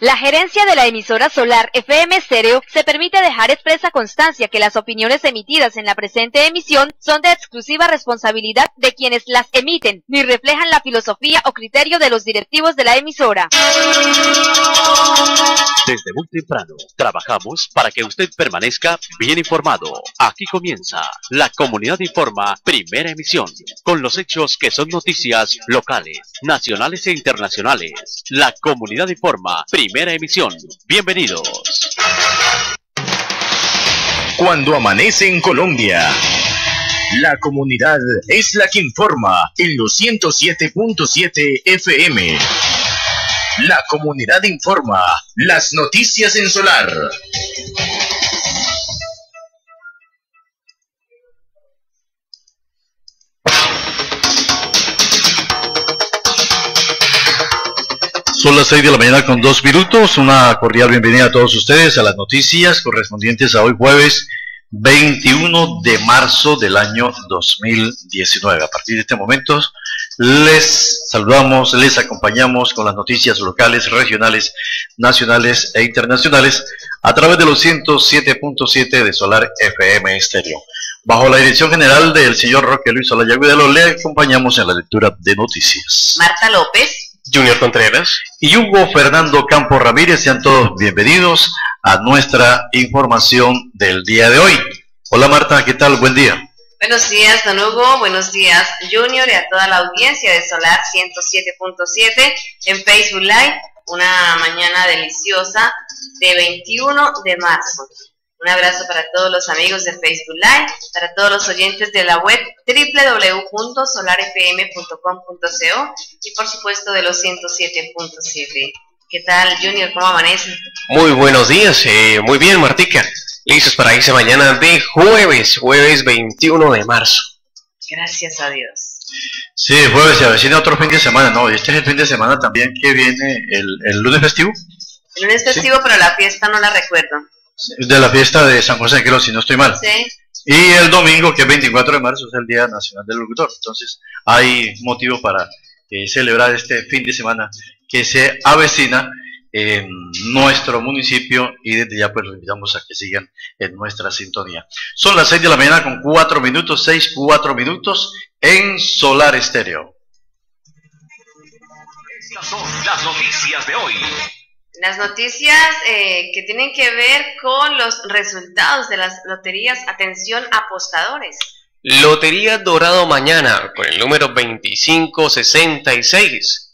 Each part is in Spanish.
La gerencia de la emisora solar FM Stereo se permite dejar expresa constancia que las opiniones emitidas en la presente emisión son de exclusiva responsabilidad de quienes las emiten, ni reflejan la filosofía o criterio de los directivos de la emisora. Desde muy temprano trabajamos para que usted permanezca bien informado. Aquí comienza La Comunidad Informa, primera emisión, con los hechos que son noticias locales, nacionales e internacionales. La Comunidad Informa, primera emisión. Bienvenidos. Cuando amanece en Colombia. La comunidad es la que informa en los 107.7 FM. La comunidad informa las noticias en solar. Las 6 de la mañana con dos minutos. Una cordial bienvenida a todos ustedes a las noticias correspondientes a hoy jueves 21 de marzo del año 2019. A partir de este momento les saludamos, les acompañamos con las noticias locales, regionales, nacionales e internacionales a través de los 107.7 de Solar FM Estéreo. Bajo la dirección general del señor Roque Luis Olayagüedelo, le acompañamos en la lectura de noticias. Marta López. Junior Contreras y Hugo Fernando Campos Ramírez. Sean todos bienvenidos a nuestra información del día de hoy. Hola Marta, ¿qué tal? Buen día. Buenos días, don Hugo. Buenos días, Junior, y a toda la audiencia de Solar 107.7 en Facebook Live. Una mañana deliciosa de 21 de marzo. Un abrazo para todos los amigos de Facebook Live, para todos los oyentes de la web www.solarfm.com.co y por supuesto de los 107.7. ¿Qué tal, Junior? ¿Cómo amanece? Muy buenos días, eh, muy bien, Martica. Listos para irse mañana de jueves, jueves 21 de marzo. Gracias a Dios. Sí, jueves se avecina otro fin de semana, ¿no? Y este es el fin de semana también que viene el, el lunes festivo. El lunes festivo, pero la fiesta no la recuerdo de la fiesta de San José de si no estoy mal. Sí. Y el domingo, que es 24 de marzo, es el Día Nacional del Locutor. Entonces, hay motivo para eh, celebrar este fin de semana que se avecina en nuestro municipio y desde ya pues los invitamos a que sigan en nuestra sintonía. Son las 6 de la mañana con 4 minutos, 6, 4 minutos en Solar Estéreo. Estas son las noticias de hoy. Las noticias eh, que tienen que ver con los resultados de las loterías. Atención, apostadores. Lotería Dorado mañana con el número 2566.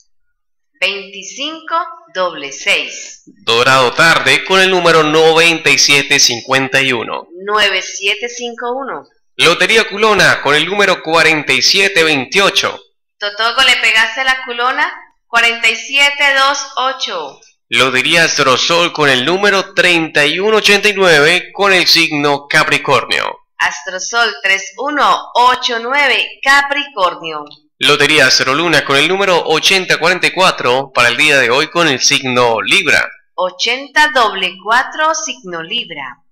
2566. Dorado tarde con el número 9751. 9751. Lotería Culona con el número 4728. Totogo, ¿le pegaste la culona? 4728. Lotería Astrosol con el número 3189 con el signo Capricornio. Astrosol 3189 Capricornio. Lotería Astroluna con el número 8044 para el día de hoy con el signo Libra. 80 doble 4 signo Libra.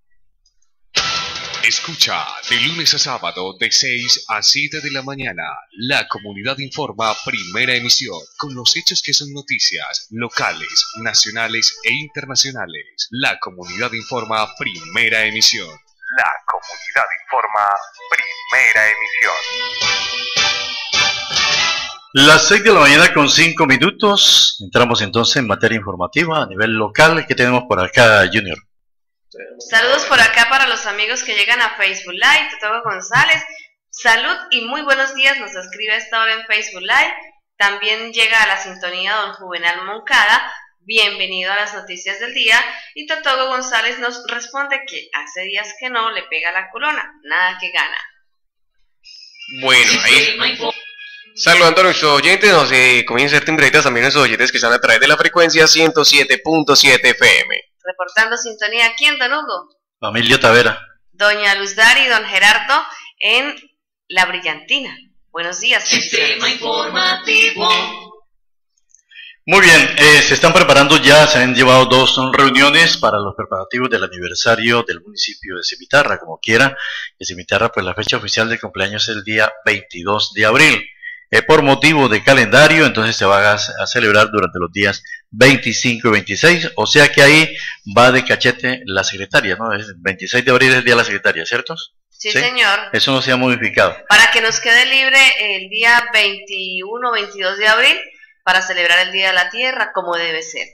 Escucha de lunes a sábado de 6 a 7 de la mañana. La comunidad informa primera emisión con los hechos que son noticias locales, nacionales e internacionales. La comunidad informa primera emisión. La comunidad informa primera emisión. Las 6 de la mañana con 5 minutos. Entramos entonces en materia informativa a nivel local. que tenemos por acá, Junior? Saludos por acá para los amigos que llegan a Facebook Live, Totogo González. Salud y muy buenos días, nos escribe a esta hora en Facebook Live. También llega a la sintonía don Juvenal Moncada. Bienvenido a las noticias del día. Y Totogo González nos responde que hace días que no le pega la corona, nada que gana. Bueno, ahí. Saludando a nuestros oyentes, nos eh, comienzan a ser también a nuestros oyentes que están a través de la frecuencia 107.7 FM reportando sintonía aquí en Don Hugo. Familia Tavera. Doña Luz Dari y don Gerardo en La Brillantina. Buenos días. Sistema informativo. Muy bien, eh, se están preparando ya, se han llevado dos reuniones para los preparativos del aniversario del municipio de Cimitarra, como quiera. En Cimitarra, pues la fecha oficial de cumpleaños es el día 22 de abril. Eh, por motivo de calendario, entonces se va a, a celebrar durante los días 25 y 26, o sea que ahí va de cachete la secretaria, ¿no? El 26 de abril es el día de la secretaria, ¿cierto? Sí, señor. Eso no se ha modificado. Para que nos quede libre el día 21 22 de abril para celebrar el Día de la Tierra como debe ser.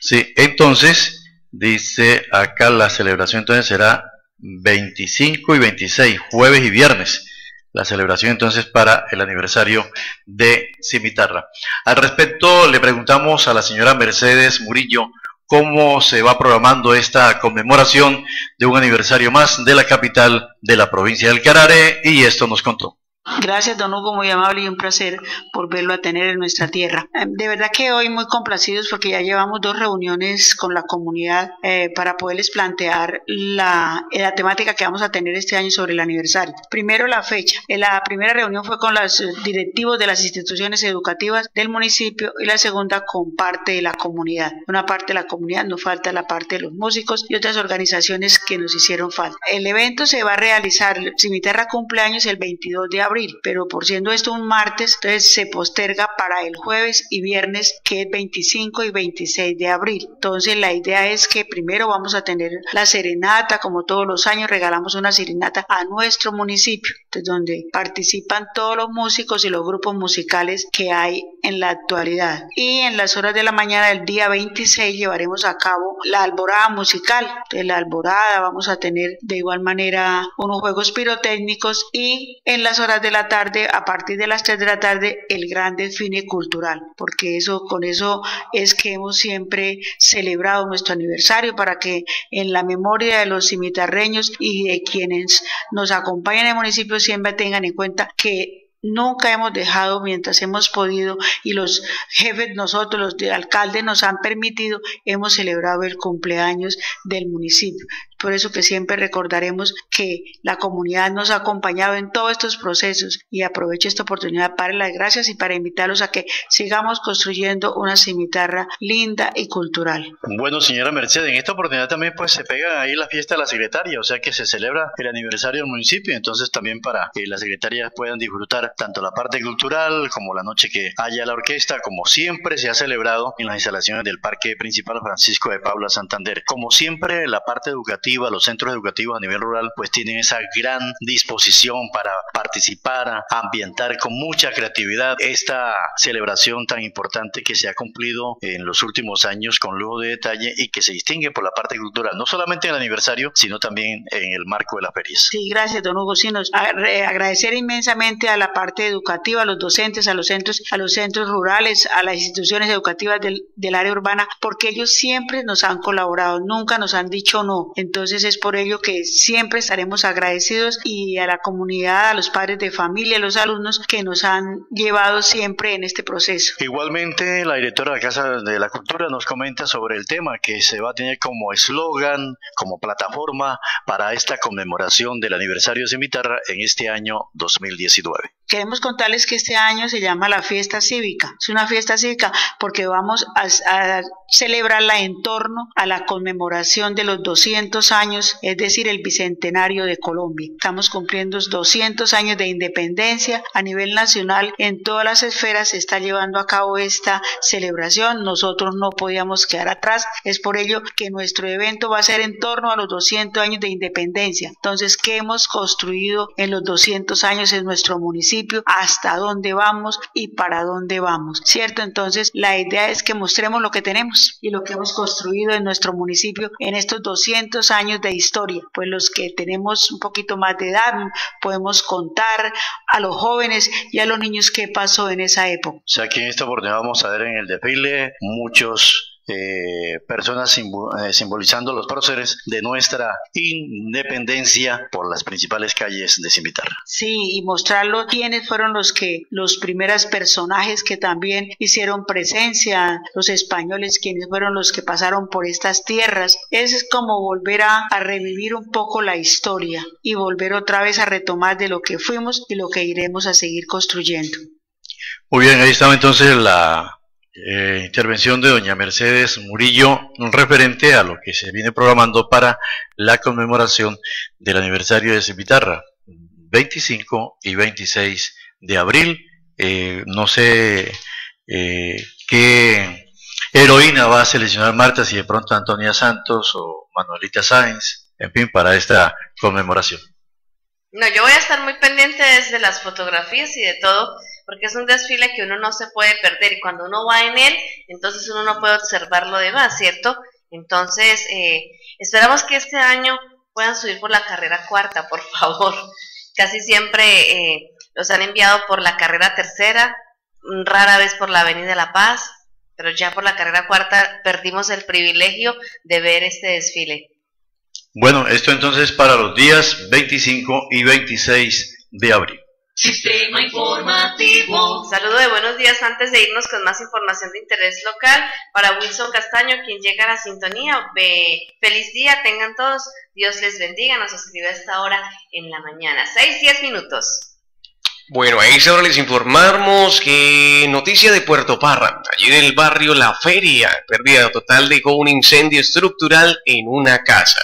Sí, entonces dice acá la celebración entonces será 25 y 26, jueves y viernes. La celebración entonces para el aniversario de Cimitarra. Al respecto, le preguntamos a la señora Mercedes Murillo cómo se va programando esta conmemoración de un aniversario más de la capital de la provincia del Carare y esto nos contó. Gracias, don Hugo, muy amable y un placer por verlo a tener en nuestra tierra. Eh, de verdad que hoy muy complacidos porque ya llevamos dos reuniones con la comunidad eh, para poderles plantear la, la, temática que vamos a tener este año sobre el aniversario. Primero, la fecha. Eh, la primera reunión fue con los directivos de las instituciones educativas del municipio y la segunda con parte de la comunidad. Una parte de la comunidad, nos falta la parte de los músicos y otras organizaciones que nos hicieron falta. El evento se va a realizar, Cimiterra cumpleaños el 22 de abril pero por siendo esto un martes, entonces se posterga para el jueves y viernes, que es 25 y 26 de abril. Entonces la idea es que primero vamos a tener la serenata, como todos los años regalamos una serenata a nuestro municipio, donde participan todos los músicos y los grupos musicales que hay en la actualidad. Y en las horas de la mañana del día 26 llevaremos a cabo la alborada musical. De la alborada vamos a tener de igual manera unos juegos pirotécnicos y en las horas de la tarde, a partir de las 3 de la tarde, el gran desfile cultural, porque eso, con eso es que hemos siempre celebrado nuestro aniversario para que en la memoria de los cimitarreños y de quienes nos acompañan en el municipio siempre tengan en cuenta que Nunca hemos dejado mientras hemos podido y los jefes, nosotros, los de alcalde nos han permitido, hemos celebrado el cumpleaños del municipio por eso que siempre recordaremos que la comunidad nos ha acompañado en todos estos procesos y aprovecho esta oportunidad para las gracias y para invitarlos a que sigamos construyendo una cimitarra linda y cultural. Bueno, señora Mercedes, en esta oportunidad también pues se pega ahí la fiesta de la secretaria, o sea que se celebra el aniversario del municipio, entonces también para que las secretarias puedan disfrutar tanto la parte cultural como la noche que haya la orquesta, como siempre se ha celebrado en las instalaciones del Parque Principal Francisco de Paula Santander. Como siempre, la parte educativa los centros educativos a nivel rural, pues tienen esa gran disposición para participar, ambientar con mucha creatividad esta celebración tan importante que se ha cumplido en los últimos años con lujo de detalle y que se distingue por la parte cultural, no solamente en el aniversario, sino también en el marco de la ferias. Sí, gracias, don Hugo. Sí, nos agradecer inmensamente a la parte educativa, a los docentes, a los centros, a los centros rurales, a las instituciones educativas del área urbana, porque ellos siempre nos han colaborado, nunca nos han dicho no. Entonces, entonces es por ello que siempre estaremos agradecidos y a la comunidad, a los padres de familia, a los alumnos que nos han llevado siempre en este proceso. Igualmente, la directora de la Casa de la Cultura nos comenta sobre el tema que se va a tener como eslogan, como plataforma para esta conmemoración del aniversario de Cimitarra en este año 2019. Queremos contarles que este año se llama la fiesta cívica. Es una fiesta cívica porque vamos a, celebrarla en torno a la conmemoración de los 200 años, es decir, el bicentenario de Colombia. Estamos cumpliendo 200 años de independencia a nivel nacional. En todas las esferas se está llevando a cabo esta celebración. Nosotros no podíamos quedar atrás. Es por ello que nuestro evento va a ser en torno a los 200 años de independencia. Entonces, ¿qué hemos construido en los 200 años en nuestro municipio? ¿Hasta dónde vamos y para dónde vamos? ¿Cierto? Entonces, la idea es que mostremos lo que tenemos y lo que hemos construido en nuestro municipio en estos 200 años de historia, pues los que tenemos un poquito más de edad podemos contar a los jóvenes y a los niños qué pasó en esa época. O sea, aquí en esta oportunidad vamos a ver en el desfile muchos eh, personas eh, simbolizando los próceres de nuestra independencia por las principales calles de Cimitarra. Sí, y mostrarlo quiénes fueron los que, los primeros personajes que también hicieron presencia, los españoles, quienes fueron los que pasaron por estas tierras. Es como volver a, a revivir un poco la historia y volver otra vez a retomar de lo que fuimos y lo que iremos a seguir construyendo. Muy bien, ahí estaba entonces la eh, intervención de doña Mercedes Murillo referente a lo que se viene programando para la conmemoración del aniversario de Cimitarra, 25 y 26 de abril. Eh, no sé eh, qué heroína va a seleccionar Marta si de pronto Antonia Santos o Manuelita Sáenz, en fin, para esta conmemoración. No, yo voy a estar muy pendiente desde las fotografías y de todo, porque es un desfile que uno no se puede perder y cuando uno va en él, entonces uno no puede observar lo demás, ¿cierto? Entonces, eh, esperamos que este año puedan subir por la carrera cuarta, por favor. Casi siempre eh, los han enviado por la carrera tercera, rara vez por la Avenida La Paz, pero ya por la carrera cuarta perdimos el privilegio de ver este desfile. Bueno, esto entonces para los días 25 y 26 de abril. Sistema informativo. Saludo de buenos días antes de irnos con más información de interés local para Wilson Castaño, quien llega a la sintonía. feliz día, tengan todos. Dios les bendiga. Nos escribe a esta hora en la mañana. 6, 10 minutos. Bueno, a esa hora les informamos que noticia de Puerto Parra, allí del barrio La Feria, pérdida total dejó un incendio estructural en una casa.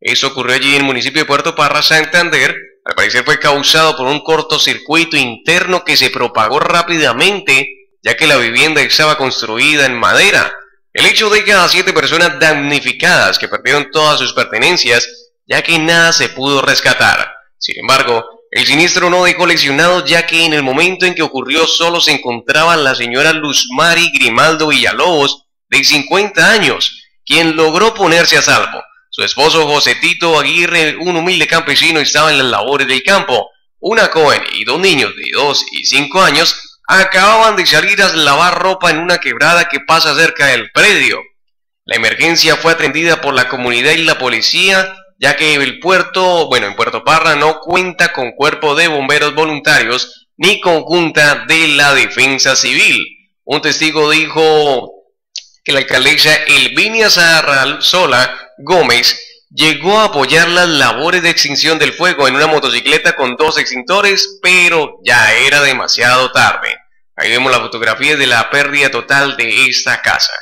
Eso ocurrió allí en el municipio de Puerto Parra, Santander. Al parecer fue causado por un cortocircuito interno que se propagó rápidamente, ya que la vivienda estaba construida en madera. El hecho deja a siete personas damnificadas que perdieron todas sus pertenencias, ya que nada se pudo rescatar. Sin embargo, el siniestro no dejó lesionado ya que en el momento en que ocurrió solo se encontraba la señora Luz Mari Grimaldo Villalobos, de 50 años, quien logró ponerse a salvo. Su esposo José Tito Aguirre, un humilde campesino, estaba en las labores del campo. Una joven y dos niños de 2 y 5 años acababan de salir a lavar ropa en una quebrada que pasa cerca del predio. La emergencia fue atendida por la comunidad y la policía ya que el puerto, bueno, en Puerto Parra no cuenta con cuerpo de bomberos voluntarios ni conjunta de la defensa civil. Un testigo dijo que la alcaldesa Elvinia Sola Gómez llegó a apoyar las labores de extinción del fuego en una motocicleta con dos extintores, pero ya era demasiado tarde. Ahí vemos la fotografía de la pérdida total de esta casa.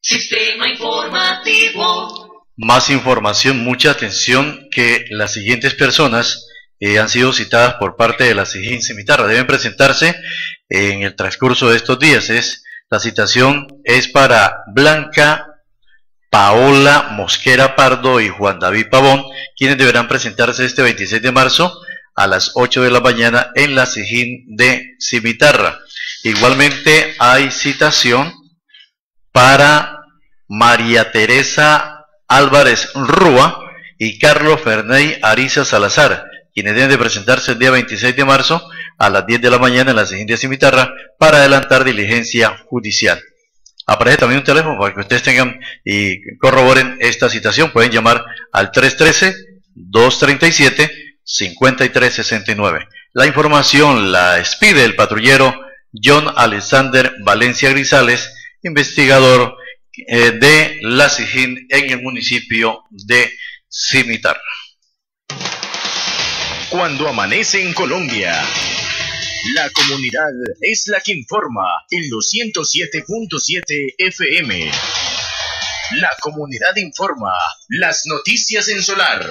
Sistema informativo. Más información, mucha atención que las siguientes personas eh, han sido citadas por parte de la Cimitarra. Deben presentarse en el transcurso de estos días. Es, la citación es para Blanca Paola Mosquera Pardo y Juan David Pavón, quienes deberán presentarse este 26 de marzo a las 8 de la mañana en la SIGIN de Cimitarra. Igualmente hay citación para María Teresa Álvarez Rúa y Carlos Ferney Ariza Salazar, quienes deben de presentarse el día 26 de marzo a las 10 de la mañana en la siguiente Cimitarra para adelantar diligencia judicial. Aparece también un teléfono para que ustedes tengan y corroboren esta citación. Pueden llamar al 313-237-5369. La información la expide el patrullero John Alexander Valencia Grisales, investigador eh, de La Sijín en el municipio de Cimitarra. Cuando amanece en Colombia, la comunidad es la que informa en los 107.7 FM. La comunidad informa las noticias en solar.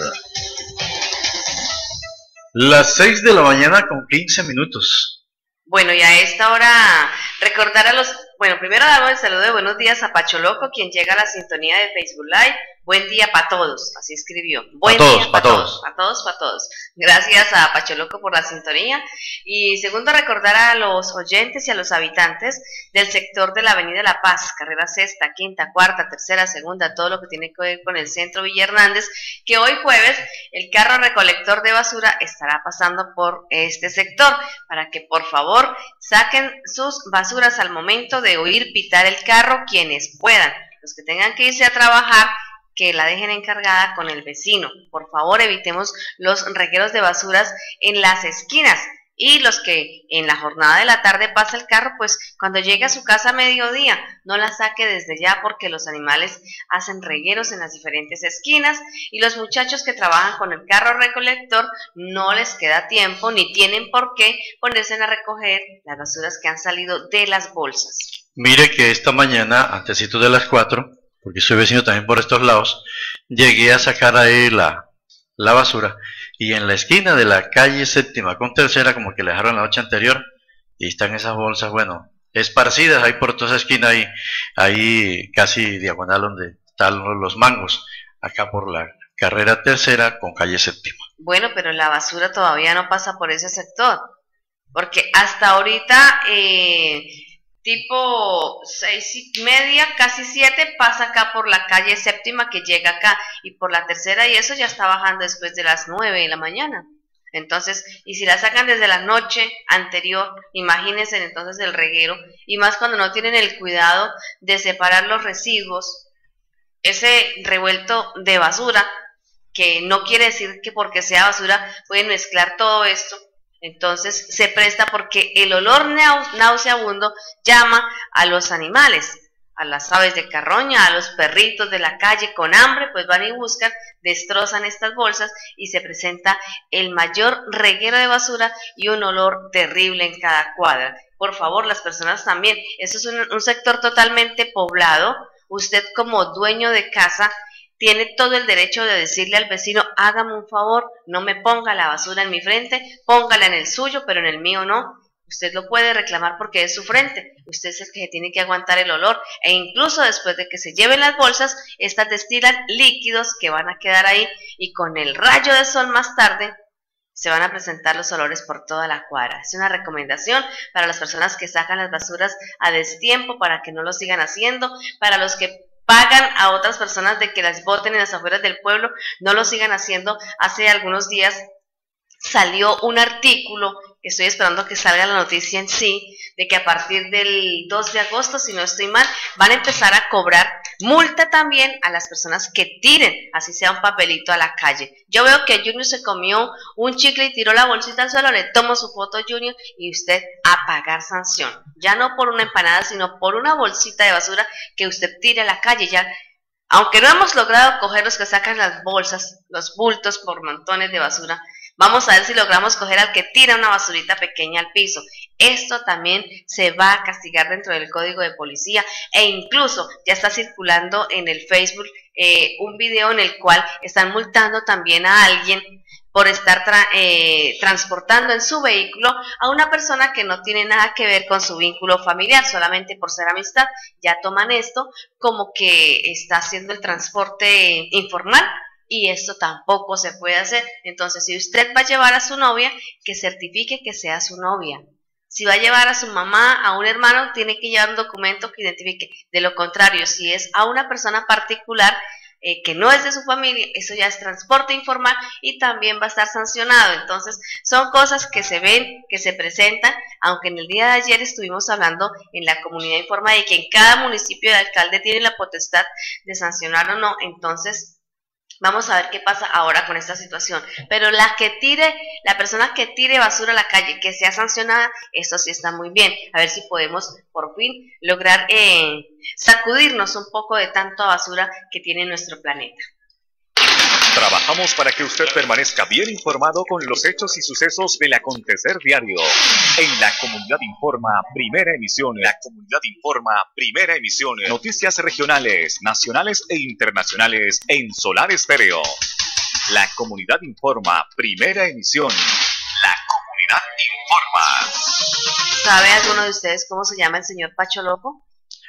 Las 6 de la mañana con 15 minutos. Bueno, y a esta hora recordar a los bueno, primero damos el saludo de buenos días a Pacho Loco, quien llega a la sintonía de Facebook Live. Buen día para todos, así escribió. Buen pa todos, para todos. Para todos, para todos. Gracias a Pacho Loco por la sintonía. Y segundo, recordar a los oyentes y a los habitantes del sector de la Avenida La Paz, carrera sexta, quinta, cuarta, tercera, segunda, todo lo que tiene que ver con el centro Villa Hernández, que hoy jueves el carro recolector de basura estará pasando por este sector para que por favor saquen sus basuras al momento de oír pitar el carro quienes puedan. Los que tengan que irse a trabajar, que la dejen encargada con el vecino. Por favor, evitemos los regueros de basuras en las esquinas. Y los que en la jornada de la tarde pasa el carro, pues cuando llegue a su casa a mediodía, no la saque desde ya porque los animales hacen regueros en las diferentes esquinas y los muchachos que trabajan con el carro recolector no les queda tiempo ni tienen por qué ponerse a recoger las basuras que han salido de las bolsas. Mire que esta mañana, antesito de las 4, porque soy vecino también por estos lados, llegué a sacar ahí la, la basura y en la esquina de la calle séptima con tercera, como que le dejaron la noche anterior, y están esas bolsas, bueno, esparcidas ahí por toda esa esquina, ahí, ahí casi diagonal donde están los mangos, acá por la carrera tercera con calle séptima. Bueno, pero la basura todavía no pasa por ese sector, porque hasta ahorita, eh, tipo seis y media, casi siete, pasa acá por la calle séptima que llega acá, y por la tercera y eso ya está bajando después de las nueve de la mañana. Entonces, y si la sacan desde la noche anterior, imagínense entonces el reguero, y más cuando no tienen el cuidado de separar los residuos, ese revuelto de basura, que no quiere decir que porque sea basura pueden mezclar todo esto, entonces se presta porque el olor nauseabundo llama a los animales a las aves de carroña, a los perritos de la calle con hambre, pues van y buscan, destrozan estas bolsas y se presenta el mayor reguero de basura y un olor terrible en cada cuadra. Por favor, las personas también, eso es un, un sector totalmente poblado, usted como dueño de casa tiene todo el derecho de decirle al vecino, hágame un favor, no me ponga la basura en mi frente, póngala en el suyo, pero en el mío no. Usted lo puede reclamar porque es su frente. Usted es el que tiene que aguantar el olor. E incluso después de que se lleven las bolsas, estas destilan líquidos que van a quedar ahí y con el rayo de sol más tarde se van a presentar los olores por toda la cuadra. Es una recomendación para las personas que sacan las basuras a destiempo para que no lo sigan haciendo, para los que pagan a otras personas de que las boten en las afueras del pueblo, no lo sigan haciendo. Hace algunos días salió un artículo, estoy esperando que salga la noticia en sí, de que a partir del 2 de agosto, si no estoy mal, van a empezar a cobrar multa también a las personas que tiren, así sea un papelito a la calle. Yo veo que Junior se comió un chicle y tiró la bolsita al suelo, le tomo su foto Junior y usted a pagar sanción. Ya no por una empanada, sino por una bolsita de basura que usted tire a la calle. Ya aunque no hemos logrado coger los que sacan las bolsas, los bultos por montones de basura, Vamos a ver si logramos coger al que tira una basurita pequeña al piso. Esto también se va a castigar dentro del código de policía e incluso ya está circulando en el Facebook eh, un video en el cual están multando también a alguien por estar eh, transportando en su vehículo a una persona que no tiene nada que ver con su vínculo familiar, solamente por ser amistad, ya toman esto como que está haciendo el transporte informal y esto tampoco se puede hacer. Entonces, si usted va a llevar a su novia, que certifique que sea su novia. Si va a llevar a su mamá, a un hermano, tiene que llevar un documento que identifique. De lo contrario, si es a una persona particular eh, que no es de su familia, eso ya es transporte informal y también va a estar sancionado. Entonces, son cosas que se ven, que se presentan, aunque en el día de ayer estuvimos hablando en la comunidad informada y que en cada municipio el alcalde tiene la potestad de sancionar o no. Entonces, Vamos a ver qué pasa ahora con esta situación. Pero la que tire, la persona que tire basura a la calle, que sea sancionada, eso sí está muy bien. A ver si podemos por fin lograr eh, sacudirnos un poco de tanta basura que tiene nuestro planeta. Trabajamos para que usted permanezca bien informado con los hechos y sucesos del acontecer diario. En la Comunidad Informa, primera emisión. La Comunidad Informa, primera emisión. Noticias regionales, nacionales e internacionales en Solar Estéreo. La Comunidad Informa, primera emisión. La Comunidad Informa. ¿Sabe alguno de ustedes cómo se llama el señor Pacho Loco?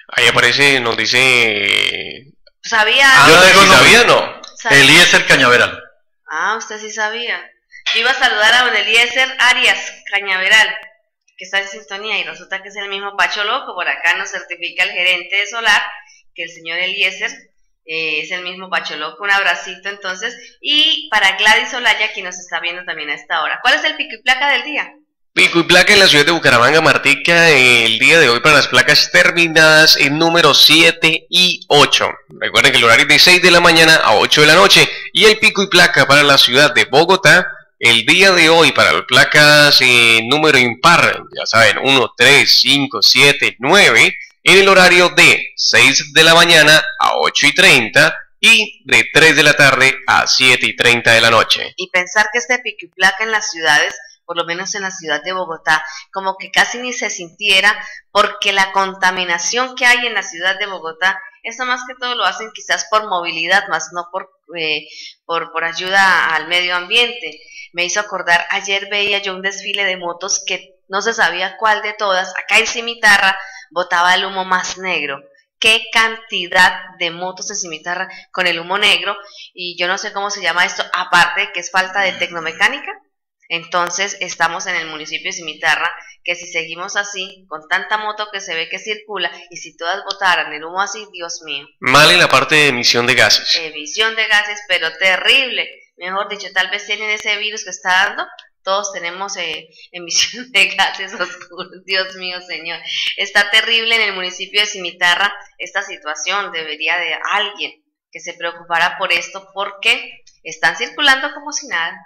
Ahí aparece, nos dice... ¿Sabía? Ah, Yo sabía, no. Eliezer Cañaveral. Ah, usted sí sabía. Yo iba a saludar a don Eliezer Arias Cañaveral, que está en sintonía y resulta que es el mismo Pacho Loco. Por acá nos certifica el gerente de Solar que el señor Eliezer eh, es el mismo Pacho Loco. Un abracito entonces. Y para Gladys Olaya, quien nos está viendo también a esta hora. ¿Cuál es el pico y placa del día? Pico y placa en la ciudad de Bucaramanga, Martica, el día de hoy para las placas terminadas en número 7 y 8. Recuerden que el horario es de 6 de la mañana a 8 de la noche. Y el pico y placa para la ciudad de Bogotá, el día de hoy para las placas en número impar, ya saben, 1, 3, 5, 7, 9, en el horario de 6 de la mañana a 8 y 30 y de 3 de la tarde a 7 y 30 de la noche. Y pensar que este pico y placa en las ciudades por lo menos en la ciudad de Bogotá, como que casi ni se sintiera porque la contaminación que hay en la ciudad de Bogotá, eso más que todo lo hacen quizás por movilidad, más no por, eh, por, por ayuda al medio ambiente. Me hizo acordar, ayer veía yo un desfile de motos que no se sabía cuál de todas, acá en Cimitarra botaba el humo más negro. Qué cantidad de motos en Cimitarra con el humo negro y yo no sé cómo se llama esto, aparte que es falta de tecnomecánica. Entonces estamos en el municipio de Cimitarra, que si seguimos así, con tanta moto que se ve que circula, y si todas votaran el humo así, Dios mío. Mal en la parte de emisión de gases. Emisión de gases, pero terrible. Mejor dicho, tal vez tienen ese virus que está dando, todos tenemos eh, emisión de gases oscuros, Dios mío, Señor. Está terrible en el municipio de Cimitarra esta situación, debería de alguien que se preocupara por esto porque están circulando como si nada.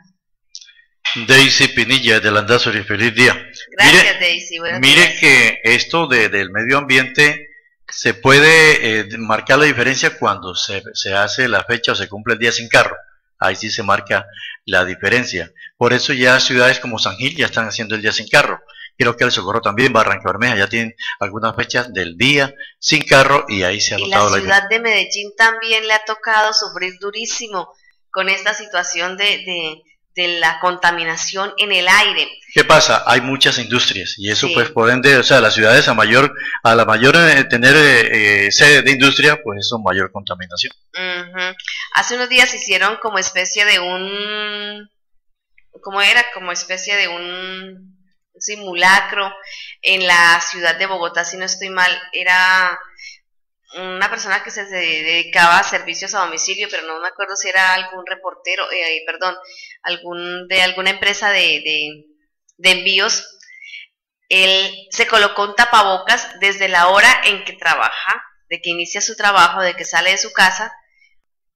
Daisy Pinilla de Landazuri, feliz día. Gracias, mire, Daisy. Mire que esto de, del medio ambiente se puede eh, marcar la diferencia cuando se, se, hace la fecha o se cumple el día sin carro. Ahí sí se marca la diferencia. Por eso ya ciudades como San Gil ya están haciendo el día sin carro. Creo que el Socorro también, Barranca Bermeja ya tienen algunas fechas del día sin carro y ahí se ha notado la, la ciudad de Medellín también le ha tocado sufrir durísimo con esta situación de, de de la contaminación en el aire. ¿Qué pasa? Hay muchas industrias y eso sí. pues por ende, o sea, las ciudades a mayor a la mayor eh, tener eh, sede de industria, pues eso mayor contaminación. Uh -huh. Hace unos días hicieron como especie de un ¿cómo era? Como especie de un simulacro en la ciudad de Bogotá, si no estoy mal, era una persona que se dedicaba a servicios a domicilio, pero no me acuerdo si era algún reportero, eh, perdón, algún de alguna empresa de, de, de, envíos. Él se colocó un tapabocas desde la hora en que trabaja, de que inicia su trabajo, de que sale de su casa,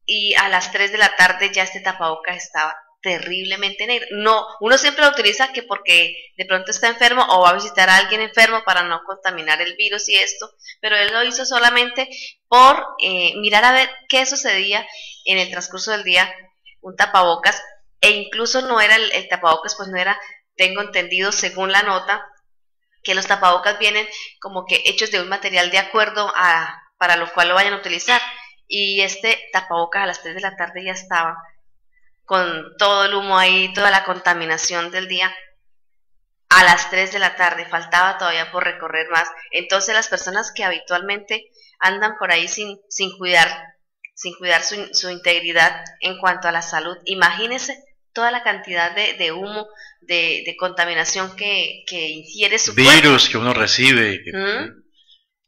y a las 3 de la tarde ya este tapabocas estaba terriblemente negro. No, uno siempre lo utiliza que porque de pronto está enfermo o va a visitar a alguien enfermo para no contaminar el virus y esto, pero él lo hizo solamente por eh, mirar a ver qué sucedía en el transcurso del día, un tapabocas, e incluso no era el, tapabocas, pues no era, tengo entendido según la nota, que los tapabocas vienen como que hechos de un material de acuerdo a para lo cual lo vayan a utilizar. Y este tapabocas a las 3 de la tarde ya estaba con todo el humo ahí, toda la contaminación del día, a las 3 de la tarde, faltaba todavía por recorrer más. Entonces las personas que habitualmente andan por ahí sin, sin cuidar, sin cuidar su, su integridad en cuanto a la salud, imagínense toda la cantidad de, de humo, de, de, contaminación que, que ingiere su virus cuerpo. que uno recibe. ¿Mm?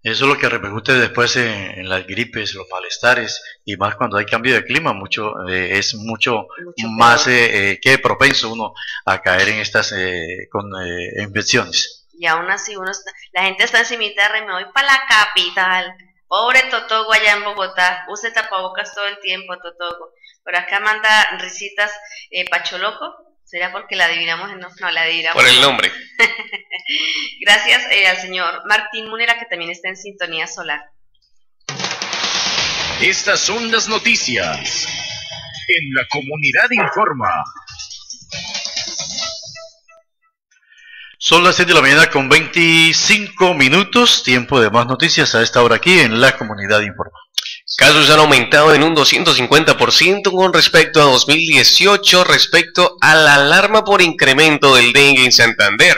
Eso es lo que repercute después en, en, las gripes, los malestares y más cuando hay cambio de clima, mucho eh, es mucho, mucho más eh, eh, que propenso uno a caer en estas eh, con infecciones. Y aún así uno está, la gente está en cimitarra y me voy para la capital. Pobre Totogo allá en Bogotá, use tapabocas todo el tiempo, Totogo. Por acá manda risitas Pacholoco, ¿Será porque la adivinamos? No, no la adivinamos. Por el nombre. Gracias eh, al señor Martín Munera, que también está en sintonía solar. Estas son las noticias. En la comunidad informa. Son las 6 de la mañana con 25 minutos. Tiempo de más noticias a esta hora aquí en la comunidad informa. Casos han aumentado en un 250% con respecto a 2018 respecto a la alarma por incremento del dengue en Santander.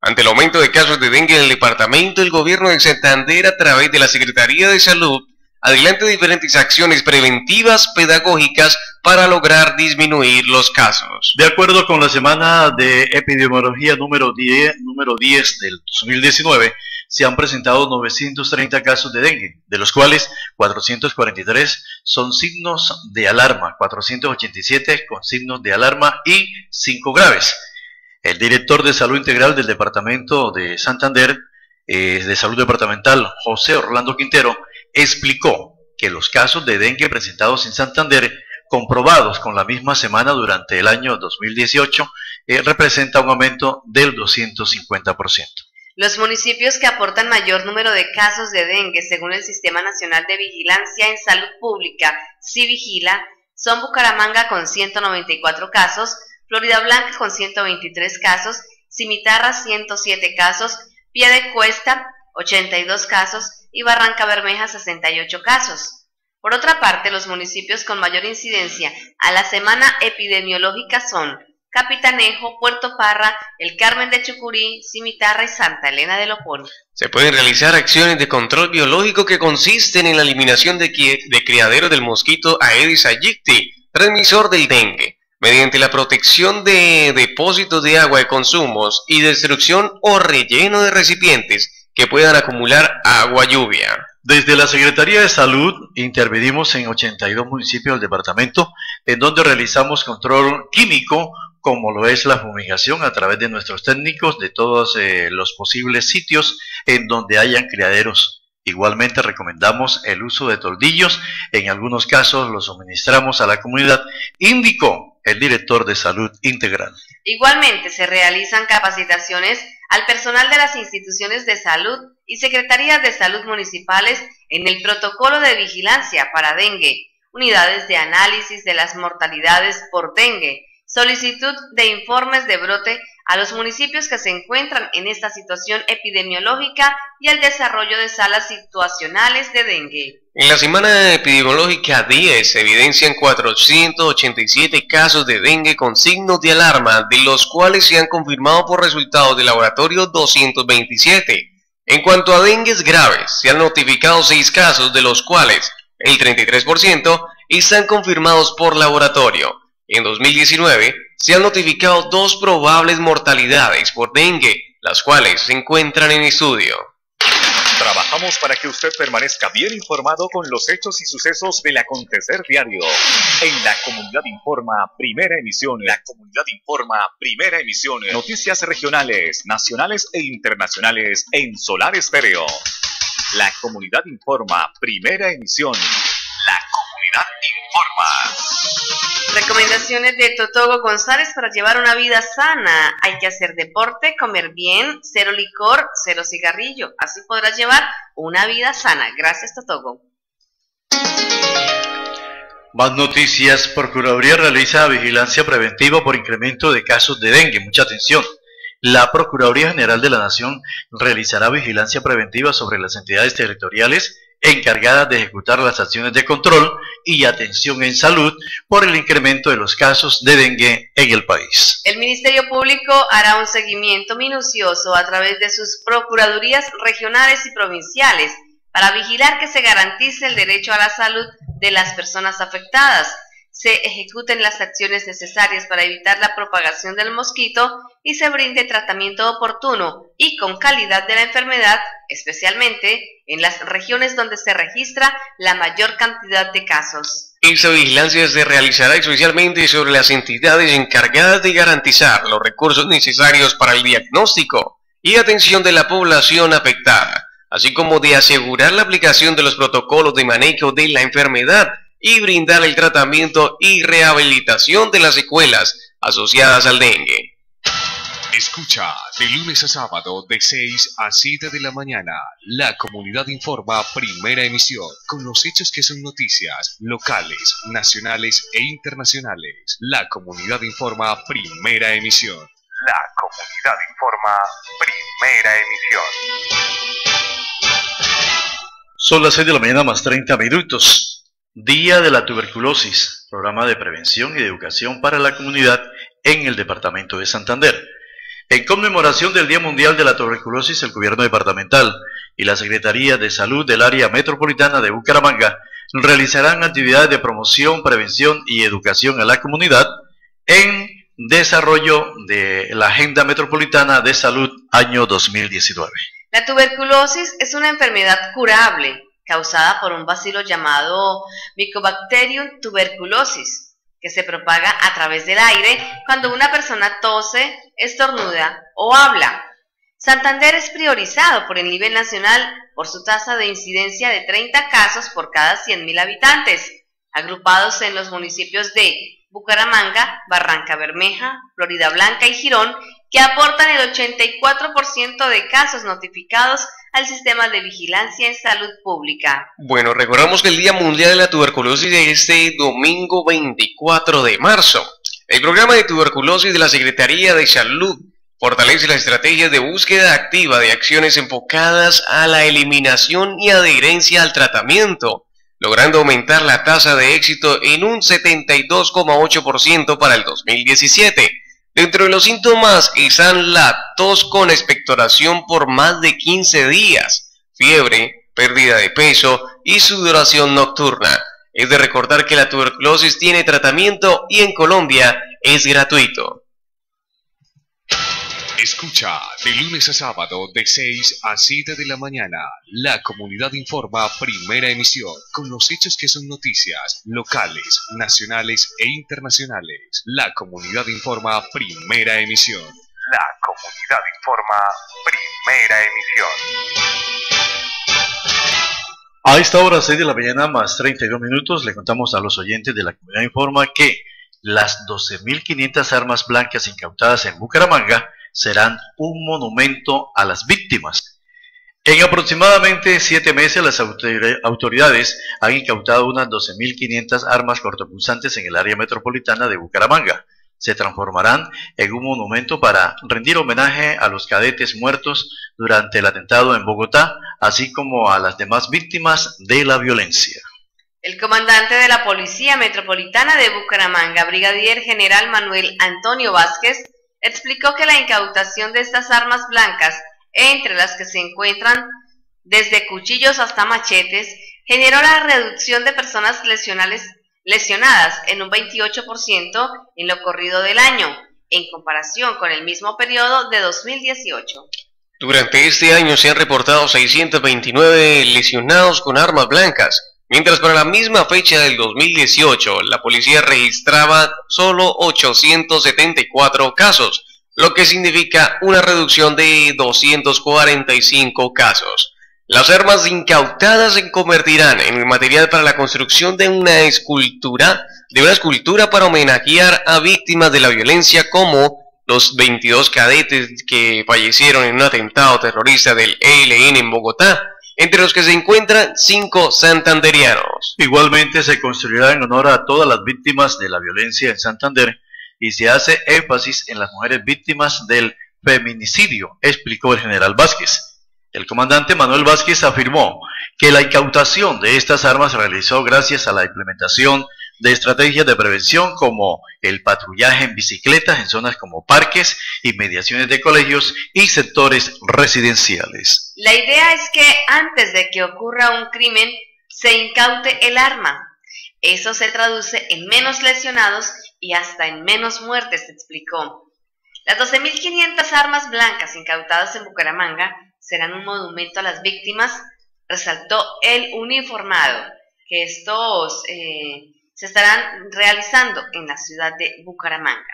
Ante el aumento de casos de dengue en el departamento, el gobierno de Santander a través de la Secretaría de Salud adelanta diferentes acciones preventivas pedagógicas para lograr disminuir los casos. De acuerdo con la semana de epidemiología número 10, número 10 del 2019, se han presentado 930 casos de dengue, de los cuales 443 son signos de alarma, 487 con signos de alarma y 5 graves. El director de Salud Integral del Departamento de Santander, eh, de Salud Departamental, José Orlando Quintero, explicó que los casos de dengue presentados en Santander, comprobados con la misma semana durante el año 2018, eh, representa un aumento del 250%. Los municipios que aportan mayor número de casos de dengue según el Sistema Nacional de Vigilancia en Salud Pública, CIVIGILA, son Bucaramanga con 194 casos, Florida Blanca con 123 casos, Cimitarra 107 casos, Pie de Cuesta 82 casos y Barranca Bermeja 68 casos. Por otra parte, los municipios con mayor incidencia a la semana epidemiológica son Capitanejo, Puerto Parra, El Carmen de Chucurí, Cimitarra y Santa Elena de Lopón. Se pueden realizar acciones de control biológico que consisten en la eliminación de, de criadero del mosquito Aedes aegypti, transmisor del dengue, mediante la protección de depósitos de agua de consumos y destrucción o relleno de recipientes que puedan acumular agua lluvia. Desde la Secretaría de Salud intervenimos en 82 municipios del departamento, en donde realizamos control químico, como lo es la fumigación a través de nuestros técnicos de todos eh, los posibles sitios en donde hayan criaderos. Igualmente recomendamos el uso de toldillos, en algunos casos los suministramos a la comunidad, indicó el director de salud integral. Igualmente se realizan capacitaciones al personal de las instituciones de salud y secretarías de salud municipales en el protocolo de vigilancia para dengue, unidades de análisis de las mortalidades por dengue, solicitud de informes de brote a los municipios que se encuentran en esta situación epidemiológica y el desarrollo de salas situacionales de dengue. En la semana epidemiológica 10 se evidencian 487 casos de dengue con signos de alarma, de los cuales se han confirmado por resultados de laboratorio 227. En cuanto a dengues graves, se han notificado 6 casos, de los cuales el 33% están confirmados por laboratorio. En 2019 se han notificado dos probables mortalidades por dengue, las cuales se encuentran en estudio. Trabajamos para que usted permanezca bien informado con los hechos y sucesos del acontecer diario. En la Comunidad Informa, primera emisión. La Comunidad Informa, primera emisión. Noticias regionales, nacionales e internacionales en Solar Estéreo. La Comunidad Informa, primera emisión. La Recomendaciones de Totogo González para llevar una vida sana. Hay que hacer deporte, comer bien, cero licor, cero cigarrillo. Así podrás llevar una vida sana. Gracias, Totogo. Más noticias. Procuraduría realiza vigilancia preventiva por incremento de casos de dengue. Mucha atención. La Procuraduría General de la Nación realizará vigilancia preventiva sobre las entidades territoriales encargadas de ejecutar las acciones de control y atención en salud por el incremento de los casos de dengue en el país. El Ministerio Público hará un seguimiento minucioso a través de sus procuradurías regionales y provinciales para vigilar que se garantice el derecho a la salud de las personas afectadas se ejecuten las acciones necesarias para evitar la propagación del mosquito y se brinde tratamiento oportuno y con calidad de la enfermedad, especialmente en las regiones donde se registra la mayor cantidad de casos. Esta vigilancia se realizará especialmente sobre las entidades encargadas de garantizar los recursos necesarios para el diagnóstico y atención de la población afectada, así como de asegurar la aplicación de los protocolos de manejo de la enfermedad y brindar el tratamiento y rehabilitación de las secuelas asociadas al dengue. Escucha de lunes a sábado de 6 a 7 de la mañana. La comunidad informa primera emisión con los hechos que son noticias locales, nacionales e internacionales. La comunidad informa primera emisión. La comunidad informa primera emisión. Son las 6 de la mañana más 30 minutos. Día de la Tuberculosis, programa de prevención y educación para la comunidad en el Departamento de Santander. En conmemoración del Día Mundial de la Tuberculosis, el Gobierno Departamental y la Secretaría de Salud del Área Metropolitana de Bucaramanga realizarán actividades de promoción, prevención y educación a la comunidad en desarrollo de la Agenda Metropolitana de Salud año 2019. La tuberculosis es una enfermedad curable causada por un bacilo llamado Mycobacterium tuberculosis, que se propaga a través del aire cuando una persona tose, estornuda o habla. Santander es priorizado por el nivel nacional por su tasa de incidencia de 30 casos por cada 100.000 habitantes, agrupados en los municipios de Bucaramanga, Barranca Bermeja, Florida Blanca y Girón, que aportan el 84% de casos notificados al sistema de vigilancia en salud pública. Bueno, recordamos que el Día Mundial de la Tuberculosis es este domingo 24 de marzo. El programa de tuberculosis de la Secretaría de Salud fortalece las estrategias de búsqueda activa de acciones enfocadas a la eliminación y adherencia al tratamiento, logrando aumentar la tasa de éxito en un 72,8% para el 2017 Dentro de los síntomas están la tos con expectoración por más de 15 días, fiebre, pérdida de peso y sudoración nocturna. Es de recordar que la tuberculosis tiene tratamiento y en Colombia es gratuito. Escucha de lunes a sábado de 6 a 7 de la mañana. La comunidad informa primera emisión con los hechos que son noticias locales, nacionales e internacionales. La comunidad informa primera emisión. La comunidad informa primera emisión. A esta hora, 6 de la mañana más 32 minutos, le contamos a los oyentes de la comunidad informa que las 12.500 armas blancas incautadas en Bucaramanga serán un monumento a las víctimas. En aproximadamente siete meses las autoridades han incautado unas 12.500 armas cortopunzantes en el área metropolitana de Bucaramanga. Se transformarán en un monumento para rendir homenaje a los cadetes muertos durante el atentado en Bogotá, así como a las demás víctimas de la violencia. El comandante de la Policía Metropolitana de Bucaramanga, Brigadier General Manuel Antonio Vázquez, explicó que la incautación de estas armas blancas, entre las que se encuentran desde cuchillos hasta machetes, generó la reducción de personas lesionadas en un 28% en lo corrido del año, en comparación con el mismo periodo de 2018. Durante este año se han reportado 629 lesionados con armas blancas, Mientras para la misma fecha del 2018 la policía registraba solo 874 casos, lo que significa una reducción de 245 casos. Las armas incautadas se convertirán en el material para la construcción de una escultura, de una escultura para homenajear a víctimas de la violencia como los 22 cadetes que fallecieron en un atentado terrorista del ELN en Bogotá, entre los que se encuentran cinco santanderianos. Igualmente se construirá en honor a todas las víctimas de la violencia en Santander y se hace énfasis en las mujeres víctimas del feminicidio, explicó el general Vázquez. El comandante Manuel Vázquez afirmó que la incautación de estas armas se realizó gracias a la implementación de estrategias de prevención como el patrullaje en bicicletas en zonas como parques y mediaciones de colegios y sectores residenciales. La idea es que antes de que ocurra un crimen se incaute el arma. Eso se traduce en menos lesionados y hasta en menos muertes, explicó. Las 12.500 armas blancas incautadas en Bucaramanga serán un monumento a las víctimas, resaltó el uniformado, que estos eh, se estarán realizando en la ciudad de Bucaramanga.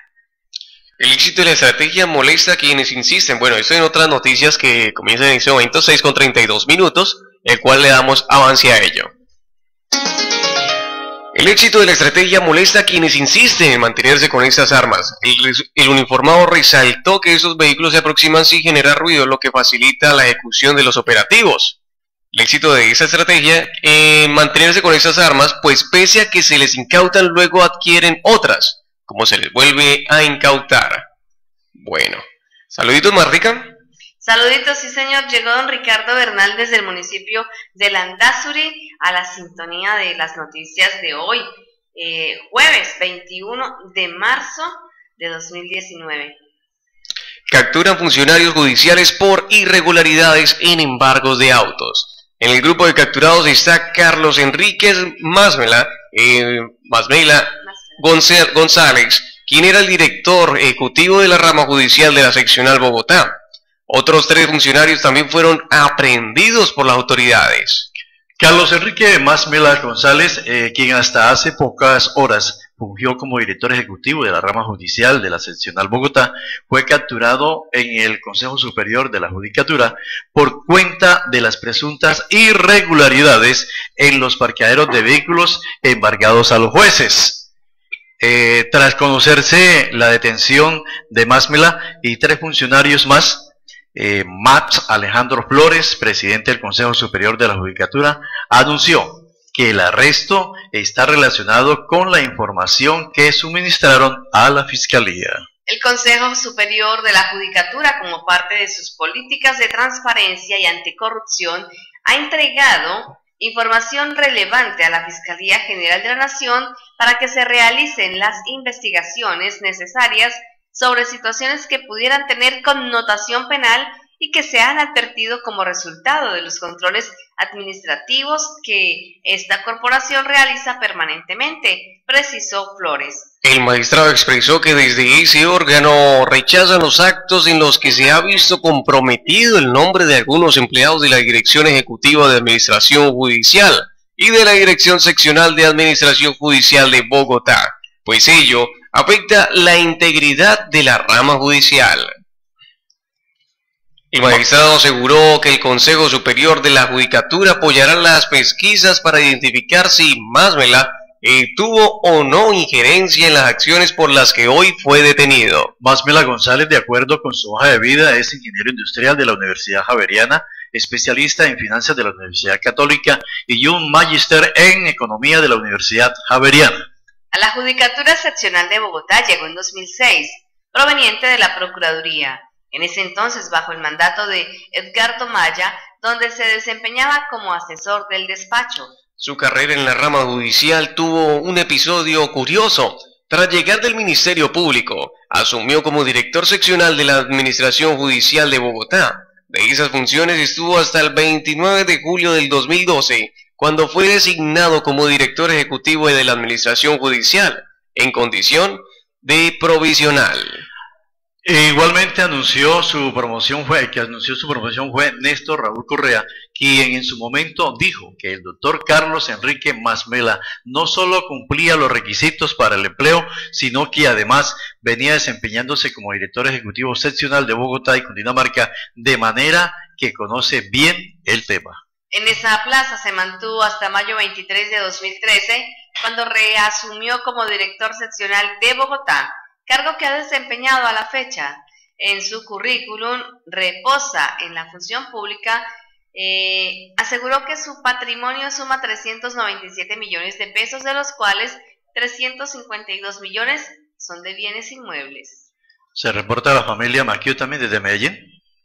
El éxito de la estrategia molesta a quienes insisten. Bueno, esto en otras noticias que comienzan en este momento, 6 con 32 minutos, el cual le damos avance a ello. El éxito de la estrategia molesta a quienes insisten en mantenerse con estas armas. El, el, uniformado resaltó que esos vehículos se aproximan sin generar ruido, lo que facilita la ejecución de los operativos el éxito de esa estrategia en mantenerse con esas armas, pues pese a que se les incautan, luego adquieren otras, como se les vuelve a incautar. Bueno, saluditos Marrica. Saluditos, sí señor. Llegó don Ricardo Bernal desde el municipio de Landazuri a la sintonía de las noticias de hoy, eh, jueves 21 de marzo de 2019. Capturan funcionarios judiciales por irregularidades en embargos de autos. En el grupo de capturados está Carlos Enríquez Masmela, eh, González, quien era el director ejecutivo de la rama judicial de la seccional Bogotá. Otros tres funcionarios también fueron aprehendidos por las autoridades. Carlos Enrique Masmela González, eh, quien hasta hace pocas horas fungió como director ejecutivo de la rama judicial de la seccional Bogotá, fue capturado en el Consejo Superior de la Judicatura por cuenta de las presuntas irregularidades en los parqueaderos de vehículos embargados a los jueces. Eh, tras conocerse la detención de Másmela y tres funcionarios más, eh, Alejandro Flores, presidente del Consejo Superior de la Judicatura, anunció que el arresto está relacionado con la información que suministraron a la Fiscalía. El Consejo Superior de la Judicatura, como parte de sus políticas de transparencia y anticorrupción, ha entregado información relevante a la Fiscalía General de la Nación para que se realicen las investigaciones necesarias sobre situaciones que pudieran tener connotación penal y que se han advertido como resultado de los controles administrativos que esta corporación realiza permanentemente, precisó Flores. El magistrado expresó que desde ese órgano rechazan los actos en los que se ha visto comprometido el nombre de algunos empleados de la Dirección Ejecutiva de Administración Judicial y de la Dirección Seccional de Administración Judicial de Bogotá, pues ello afecta la integridad de la rama judicial. El magistrado aseguró que el Consejo Superior de la Judicatura apoyará las pesquisas para identificar si Masmela eh, tuvo o no injerencia en las acciones por las que hoy fue detenido. Masmela González, de acuerdo con su hoja de vida, es ingeniero industrial de la Universidad Javeriana, especialista en finanzas de la Universidad Católica y un magíster en economía de la Universidad Javeriana. A la Judicatura Seccional de Bogotá llegó en 2006, proveniente de la Procuraduría en ese entonces bajo el mandato de Edgardo Maya, donde se desempeñaba como asesor del despacho. Su carrera en la rama judicial tuvo un episodio curioso. Tras llegar del Ministerio Público, asumió como director seccional de la Administración Judicial de Bogotá. De esas funciones estuvo hasta el 29 de julio del 2012, cuando fue designado como director ejecutivo de la Administración Judicial, en condición de provisional. E igualmente anunció su promoción fue, que anunció su promoción fue Néstor Raúl Correa, quien en su momento dijo que el doctor Carlos Enrique Masmela no solo cumplía los requisitos para el empleo, sino que además venía desempeñándose como director ejecutivo seccional de Bogotá y Cundinamarca, de manera que conoce bien el tema. En esa plaza se mantuvo hasta mayo 23 de 2013, cuando reasumió como director seccional de Bogotá cargo que ha desempeñado a la fecha. En su currículum reposa en la función pública, eh, aseguró que su patrimonio suma 397 millones de pesos, de los cuales 352 millones son de bienes inmuebles. Se reporta a la familia Maquio también desde Medellín.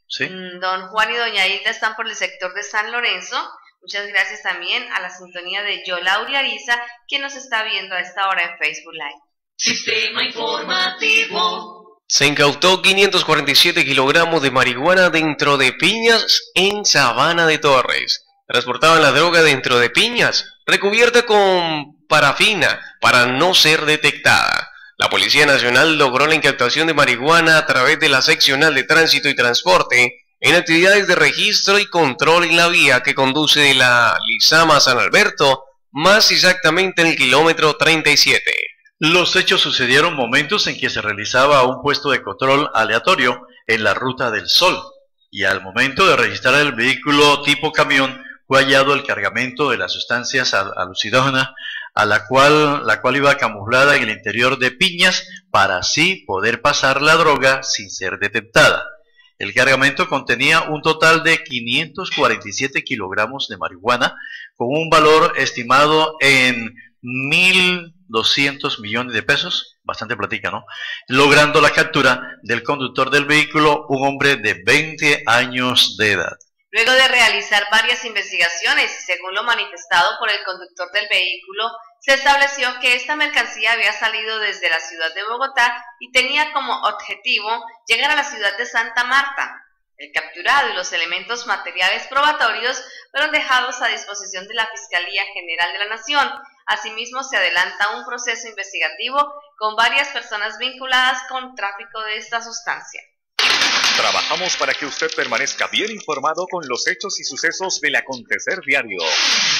¿Sí? Mm, don Juan y doña Hilda están por el sector de San Lorenzo. Muchas gracias también a la sintonía de Yolauri Ariza, quien nos está viendo a esta hora en Facebook Live. Sistema informativo. Se incautó 547 kilogramos de marihuana dentro de piñas en Sabana de Torres. Transportaban la droga dentro de piñas, recubierta con parafina para no ser detectada. La Policía Nacional logró la incautación de marihuana a través de la seccional de tránsito y transporte en actividades de registro y control en la vía que conduce de la Lizama San Alberto, más exactamente en el kilómetro 37. Los hechos sucedieron momentos en que se realizaba un puesto de control aleatorio en la ruta del Sol y al momento de registrar el vehículo tipo camión fue hallado el cargamento de las sustancias alucinógenas a la cual, la cual iba camuflada en el interior de piñas para así poder pasar la droga sin ser detectada. El cargamento contenía un total de 547 kilogramos de marihuana con un valor estimado en 1.200 millones de pesos, bastante platica, ¿no? Logrando la captura del conductor del vehículo, un hombre de 20 años de edad. Luego de realizar varias investigaciones, según lo manifestado por el conductor del vehículo, se estableció que esta mercancía había salido desde la ciudad de Bogotá y tenía como objetivo llegar a la ciudad de Santa Marta. El capturado y los elementos materiales probatorios fueron dejados a disposición de la Fiscalía General de la Nación, Asimismo, se adelanta un proceso investigativo con varias personas vinculadas con tráfico de esta sustancia. Trabajamos para que usted permanezca bien informado con los hechos y sucesos del acontecer diario.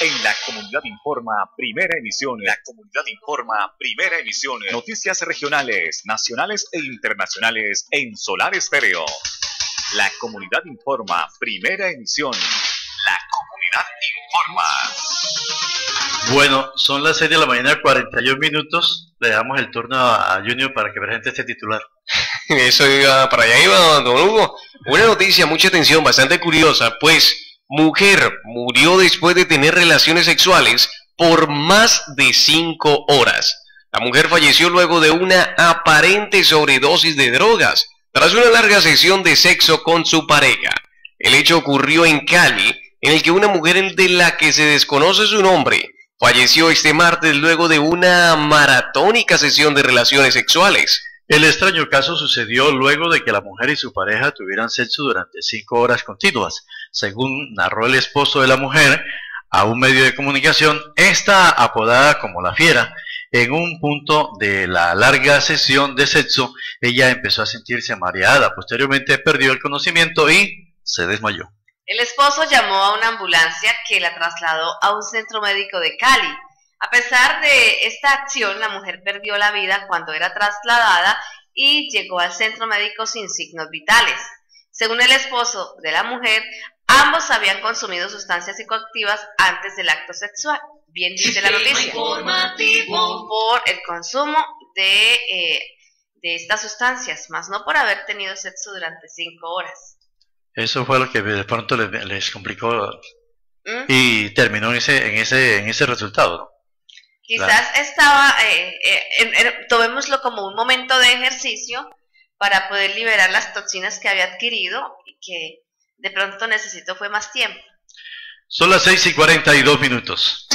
En la Comunidad Informa, primera emisión. La Comunidad Informa, primera emisión. Noticias regionales, nacionales e internacionales en Solar Estéreo. La Comunidad Informa, primera emisión. La Comunidad Informa. Bueno, son las 6 de la mañana, 41 minutos. Le damos el turno a Junior para que presente este titular. Eso iba, para allá iba, don Hugo. Una noticia, mucha atención, bastante curiosa, pues mujer murió después de tener relaciones sexuales por más de 5 horas. La mujer falleció luego de una aparente sobredosis de drogas, tras una larga sesión de sexo con su pareja. El hecho ocurrió en Cali, en el que una mujer de la que se desconoce su nombre falleció este martes luego de una maratónica sesión de relaciones sexuales. El extraño caso sucedió luego de que la mujer y su pareja tuvieran sexo durante cinco horas continuas. Según narró el esposo de la mujer a un medio de comunicación, esta apodada como la fiera, en un punto de la larga sesión de sexo, ella empezó a sentirse mareada. Posteriormente perdió el conocimiento y se desmayó. El esposo llamó a una ambulancia que la trasladó a un centro médico de Cali. A pesar de esta acción, la mujer perdió la vida cuando era trasladada y llegó al centro médico sin signos vitales. Según el esposo de la mujer, ambos habían consumido sustancias psicoactivas antes del acto sexual. Bien dice la noticia. Por el consumo de, eh, de estas sustancias, más no por haber tenido sexo durante cinco horas. Eso fue lo que de pronto les, complicó ¿Mm? y terminó en ese, en ese, en ese resultado. Quizás estaba, eh, eh, tomémoslo como un momento de ejercicio para poder liberar las toxinas que había adquirido y que de pronto necesitó fue más tiempo. Son las 6 y 42 minutos.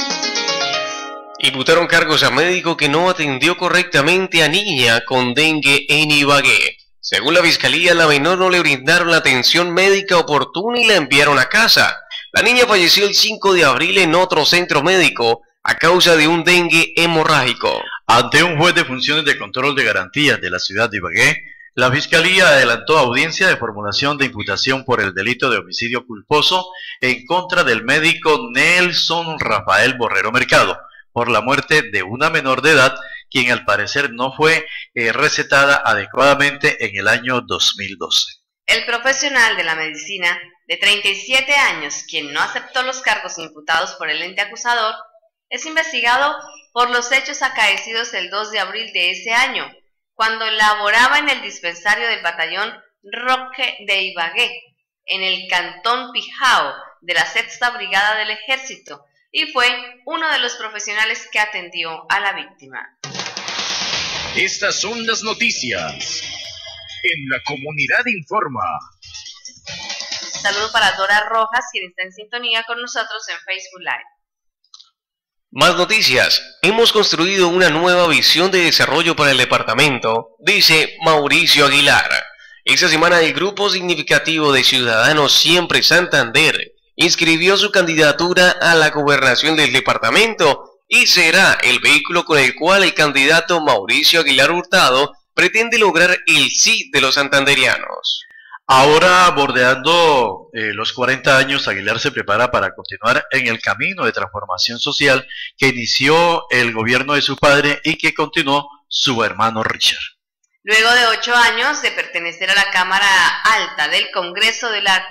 Imputaron cargos a médico que no atendió correctamente a niña con dengue en Ibagué. Según la fiscalía, la menor no le brindaron la atención médica oportuna y la enviaron a casa. La niña falleció el 5 de abril en otro centro médico a causa de un dengue hemorrágico. Ante un juez de funciones de control de garantías de la ciudad de Ibagué, la Fiscalía adelantó audiencia de formulación de imputación por el delito de homicidio culposo en contra del médico Nelson Rafael Borrero Mercado por la muerte de una menor de edad quien al parecer no fue eh, recetada adecuadamente en el año 2012. El profesional de la medicina de 37 años, quien no aceptó los cargos imputados por el ente acusador, es investigado por los hechos acaecidos el 2 de abril de ese año, cuando laboraba en el dispensario del batallón Roque de Ibagué, en el cantón Pijao de la Sexta Brigada del Ejército, y fue uno de los profesionales que atendió a la víctima. Estas son las noticias. En la comunidad informa. Saludo para Dora Rojas, quien está en sintonía con nosotros en Facebook Live. Más noticias. Hemos construido una nueva visión de desarrollo para el departamento, dice Mauricio Aguilar. Esta semana el grupo significativo de Ciudadanos Siempre Santander inscribió su candidatura a la gobernación del departamento y será el vehículo con el cual el candidato Mauricio Aguilar Hurtado pretende lograr el sí de los santanderianos. Ahora, bordeando eh, los 40 años, Aguilar se prepara para continuar en el camino de transformación social que inició el gobierno de su padre y que continuó su hermano Richard. Luego de ocho años de pertenecer a la Cámara Alta del Congreso de la,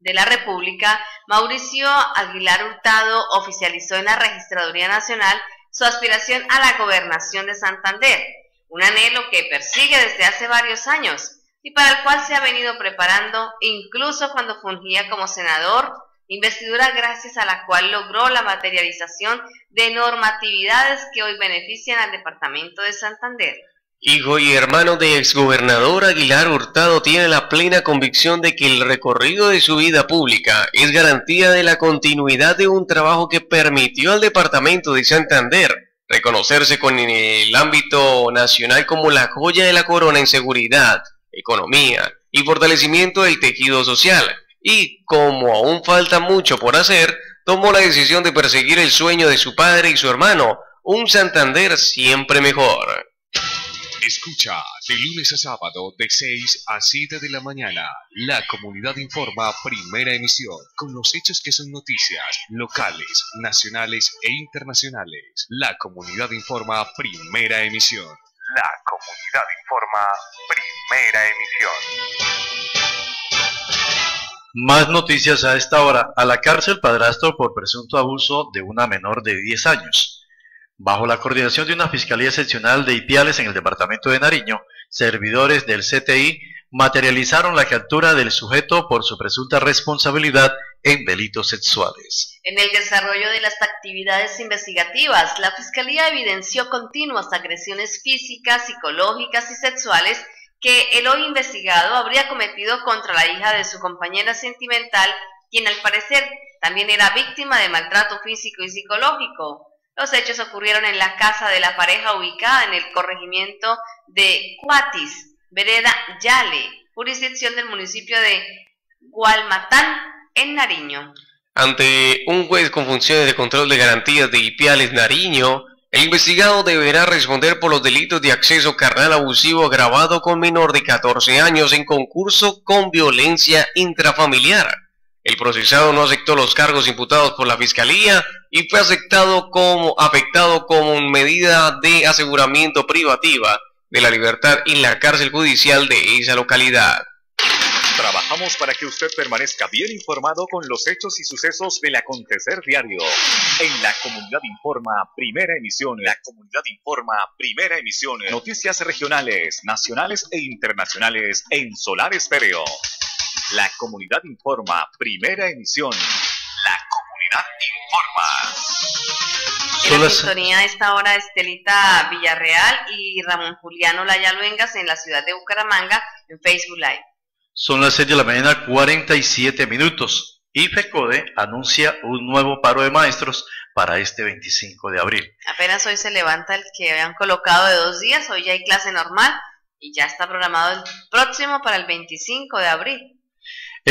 de la República, Mauricio Aguilar Hurtado oficializó en la Registraduría Nacional su aspiración a la gobernación de Santander, un anhelo que persigue desde hace varios años y para el cual se ha venido preparando incluso cuando fungía como senador, investidura gracias a la cual logró la materialización de normatividades que hoy benefician al Departamento de Santander. Hijo y hermano de exgobernador Aguilar Hurtado tiene la plena convicción de que el recorrido de su vida pública es garantía de la continuidad de un trabajo que permitió al Departamento de Santander reconocerse con el ámbito nacional como la joya de la corona en seguridad, economía y fortalecimiento del tejido social. Y como aún falta mucho por hacer, tomó la decisión de perseguir el sueño de su padre y su hermano, un Santander siempre mejor. Escucha de lunes a sábado de 6 a 7 de la mañana. La comunidad informa primera emisión con los hechos que son noticias locales, nacionales e internacionales. La comunidad informa primera emisión. La comunidad informa primera emisión. Más noticias a esta hora. A la cárcel padrastro por presunto abuso de una menor de 10 años. Bajo la coordinación de una Fiscalía Excepcional de Ipiales en el departamento de Nariño, servidores del CTI materializaron la captura del sujeto por su presunta responsabilidad en delitos sexuales. En el desarrollo de las actividades investigativas, la Fiscalía evidenció continuas agresiones físicas, psicológicas y sexuales que el hoy investigado habría cometido contra la hija de su compañera sentimental, quien al parecer también era víctima de maltrato físico y psicológico. Los hechos ocurrieron en la casa de la pareja ubicada en el corregimiento de Cuatis, vereda Yale, jurisdicción del municipio de Gualmatán, en Nariño. Ante un juez con funciones de control de garantías de Ipiales Nariño, el investigado deberá responder por los delitos de acceso carnal abusivo agravado con menor de 14 años en concurso con violencia intrafamiliar. El procesado no aceptó los cargos imputados por la Fiscalía y fue aceptado como, afectado como medida de aseguramiento privativa de la libertad en la cárcel judicial de esa localidad. Trabajamos para que usted permanezca bien informado con los hechos y sucesos del acontecer diario. En la Comunidad Informa, primera emisión. La Comunidad Informa, primera emisión. Noticias regionales, nacionales e internacionales en Solar Estéreo. La Comunidad Informa, primera emisión. La Comunidad Informa. En la sintonía a esta hora Estelita Villarreal y Ramón Juliano Layaluengas en la ciudad de Bucaramanga en Facebook Live. Son las 6 de la mañana, 47 minutos. Y FECODE anuncia un nuevo paro de maestros para este 25 de abril. Apenas hoy se levanta el que habían colocado de dos días, hoy ya hay clase normal y ya está programado el próximo para el 25 de abril.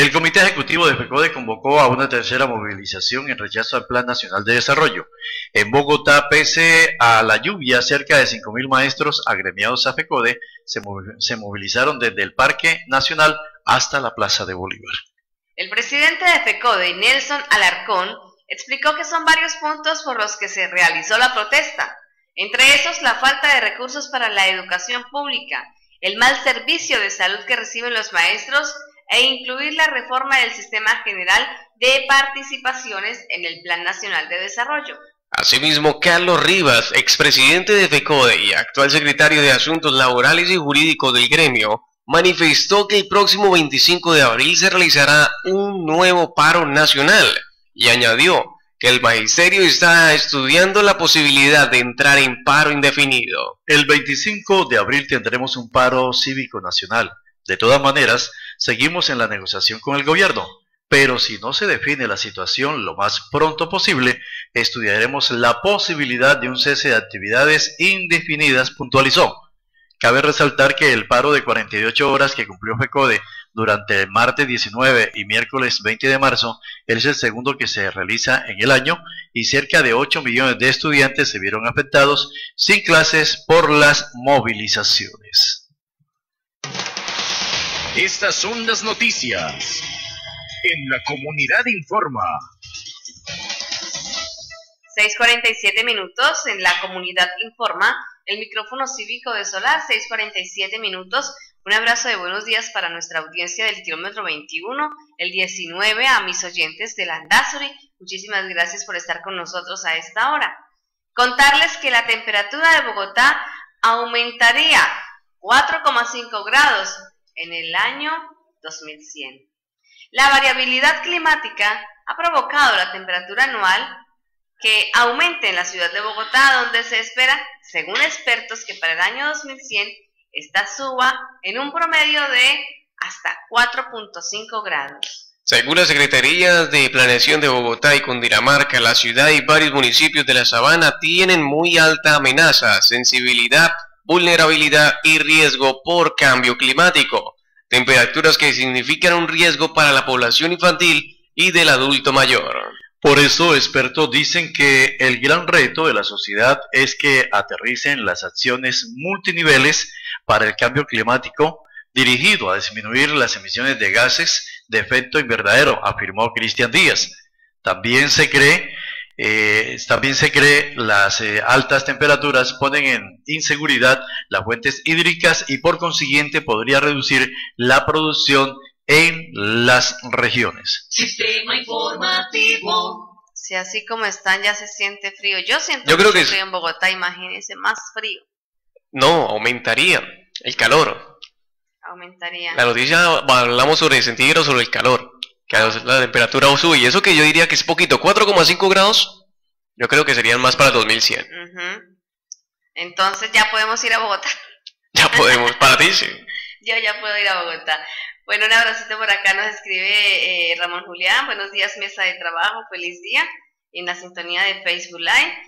El Comité Ejecutivo de FECODE convocó a una tercera movilización en rechazo al Plan Nacional de Desarrollo. En Bogotá, pese a la lluvia, cerca de 5.000 maestros agremiados a FECODE se movilizaron desde el Parque Nacional hasta la Plaza de Bolívar. El presidente de FECODE, Nelson Alarcón, explicó que son varios puntos por los que se realizó la protesta, entre esos la falta de recursos para la educación pública, el mal servicio de salud que reciben los maestros e incluir la reforma del sistema general de participaciones en el Plan Nacional de Desarrollo. Asimismo, Carlos Rivas, expresidente de FECODE y actual secretario de Asuntos Laborales y Jurídicos del gremio, manifestó que el próximo 25 de abril se realizará un nuevo paro nacional y añadió que el magisterio está estudiando la posibilidad de entrar en paro indefinido. El 25 de abril tendremos un paro cívico nacional. De todas maneras, seguimos en la negociación con el gobierno, pero si no se define la situación lo más pronto posible, estudiaremos la posibilidad de un cese de actividades indefinidas, puntualizó. Cabe resaltar que el paro de 48 horas que cumplió FECODE durante el martes 19 y miércoles 20 de marzo es el segundo que se realiza en el año y cerca de 8 millones de estudiantes se vieron afectados sin clases por las movilizaciones. Estas son las noticias en la comunidad informa. 6.47 minutos en la comunidad informa el micrófono cívico de Solar, 6:47 minutos. Un abrazo de buenos días para nuestra audiencia del kilómetro 21, el 19, a mis oyentes de Landazuri. Muchísimas gracias por estar con nosotros a esta hora. Contarles que la temperatura de Bogotá aumentaría 4,5 grados en el año 2100. La variabilidad climática ha provocado la temperatura anual que aumente en la ciudad de Bogotá, donde se espera, según expertos, que para el año 2100 esta suba en un promedio de hasta 4.5 grados. Según la Secretaría de Planeación de Bogotá y Cundinamarca, la ciudad y varios municipios de la sabana tienen muy alta amenaza, sensibilidad, vulnerabilidad y riesgo por cambio climático, temperaturas que significan un riesgo para la población infantil y del adulto mayor. Por eso expertos dicen que el gran reto de la sociedad es que aterricen las acciones multiniveles para el cambio climático dirigido a disminuir las emisiones de gases de efecto invernadero, afirmó Cristian Díaz. También se cree, eh, también se cree las eh, altas temperaturas ponen en inseguridad las fuentes hídricas y por consiguiente podría reducir la producción en las regiones. Sistema informativo. Si así como están ya se siente frío. Yo siento Yo creo que frío en Bogotá, imagínense, más frío. No, aumentaría el calor. Aumentaría. La noticia hablamos sobre el centígrado, sobre el calor. Que la temperatura sube. Y eso que yo diría que es poquito, 4,5 grados, yo creo que serían más para 2100. Entonces ya podemos ir a Bogotá. Ya podemos, para ti sí. Yo ya puedo ir a Bogotá. Bueno, un abracito por acá nos escribe eh, Ramón Julián. Buenos días, mesa de trabajo. Feliz día. En la sintonía de Facebook Live.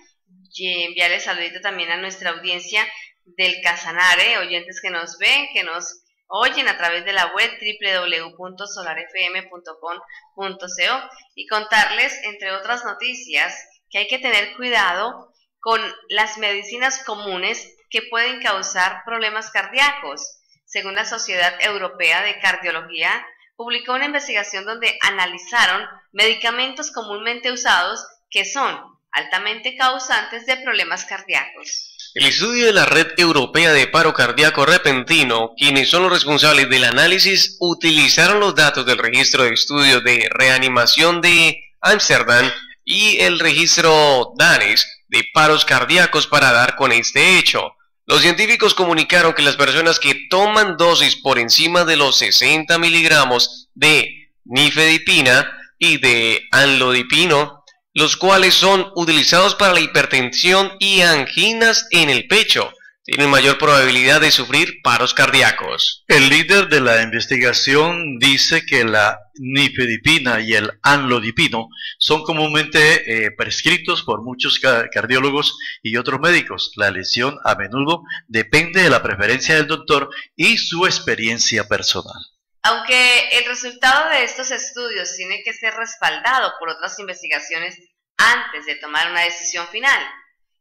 y enviarle saludito también a nuestra audiencia del Casanare, oyentes que nos ven, que nos oyen a través de la web www.solarfm.com.co y contarles, entre otras noticias, que hay que tener cuidado con las medicinas comunes que pueden causar problemas cardíacos. Según la Sociedad Europea de Cardiología, publicó una investigación donde analizaron medicamentos comúnmente usados que son altamente causantes de problemas cardíacos. El estudio de la Red Europea de Paro Cardíaco Repentino, quienes son los responsables del análisis, utilizaron los datos del registro de estudios de reanimación de Ámsterdam y el registro DANES de paros cardíacos para dar con este hecho. Los científicos comunicaron que las personas que toman dosis por encima de los 60 miligramos de nifedipina y de anlodipino, los cuales son utilizados para la hipertensión y anginas en el pecho, tienen mayor probabilidad de sufrir paros cardíacos. El líder de la investigación dice que la nifedipina y el anlodipino son comúnmente eh, prescritos por muchos cardiólogos y otros médicos. La lesión a menudo depende de la preferencia del doctor y su experiencia personal. Aunque el resultado de estos estudios tiene que ser respaldado por otras investigaciones antes de tomar una decisión final,